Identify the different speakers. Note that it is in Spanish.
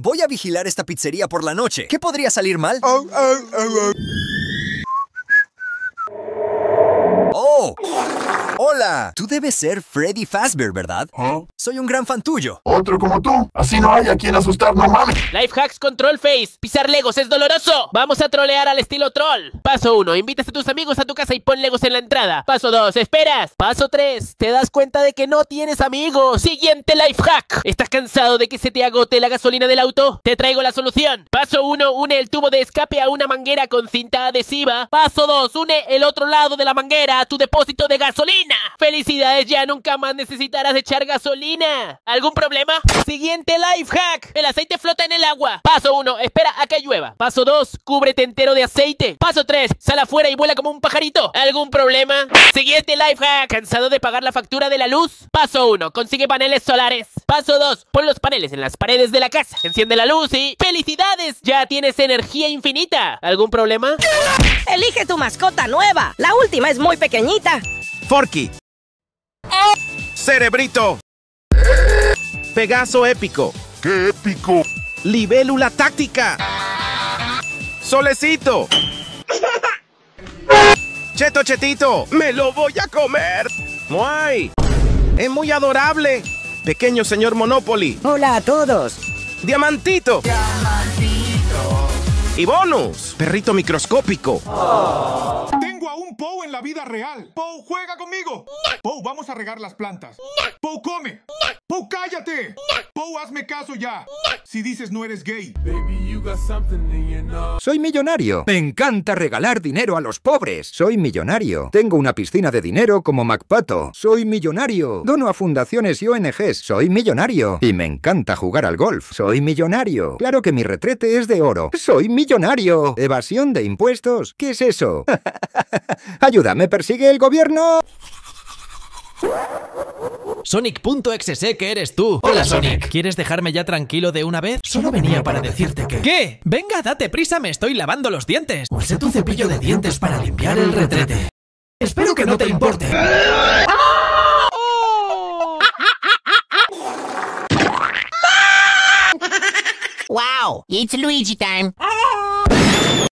Speaker 1: Voy a vigilar esta pizzería por la noche. ¿Qué podría salir mal? ¡Oh! ¡Hola! Tú debes ser Freddy Fazbear, ¿verdad? Soy un gran fan tuyo.
Speaker 2: Otro como tú. Así no hay a quien asustar, no mames.
Speaker 3: Life hacks con Trollface. Pisar legos es doloroso. Vamos a trolear al estilo troll. Paso 1. Invitas a tus amigos a tu casa y pon legos en la entrada. Paso 2. Esperas. Paso 3. Te das cuenta de que no tienes amigos. Siguiente life hack. ¿Estás cansado de que se te agote la gasolina del auto? Te traigo la solución. Paso 1. Une el tubo de escape a una manguera con cinta adhesiva. Paso 2. Une el otro lado de la manguera a tu depósito de gasolina. ¡Felicidades! Ya nunca más necesitarás echar gasolina. ¿Algún problema? Siguiente life hack. El aceite flota en el agua. Paso 1. Espera a que llueva. Paso 2. Cúbrete entero de aceite. Paso 3. Sal afuera y vuela como un pajarito. ¿Algún problema? Siguiente life hack. ¿Cansado de pagar la factura de la luz? Paso 1. Consigue paneles solares. Paso 2. Pon los paneles en las paredes de la casa. Enciende la luz y... ¡Felicidades! Ya tienes energía infinita. ¿Algún problema?
Speaker 4: Elige tu mascota nueva. La última es muy pequeñita.
Speaker 5: Forky. Cerebrito. Pegaso épico.
Speaker 2: ¡Qué épico!
Speaker 5: Libélula táctica. Solecito. Cheto Chetito. Me lo voy a comer. Muay. Es muy adorable. Pequeño señor Monopoly.
Speaker 6: Hola a todos.
Speaker 5: Diamantito. Y bonus. Perrito microscópico.
Speaker 7: A un Poe en la vida real. Poe, juega conmigo. Poe, vamos a regar las plantas. Poe, come. Poe, cállate. Poe, hazme caso ya. Si dices no eres gay.
Speaker 8: Soy millonario. Me encanta regalar dinero a los pobres. Soy millonario. Tengo una piscina de dinero como MacPato. Soy millonario. Dono a fundaciones y ONGs. Soy millonario. Y me encanta jugar al golf. Soy millonario. Claro que mi retrete es de oro. Soy millonario. ¿Evasión de impuestos? ¿Qué es eso? Ayuda, ¿me persigue el gobierno?
Speaker 9: Sonic.exe que eres tú. Hola Sonic. ¿Quieres dejarme ya tranquilo de una vez? Solo venía para decirte que... ¿Qué? Venga, date prisa, me estoy lavando los dientes. Usé tu cepillo de dientes para limpiar el retrete. Espero que no te importe.
Speaker 10: Wow, it's Luigi time.